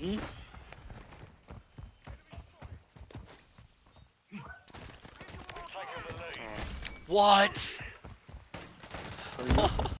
Mm-hmm. What?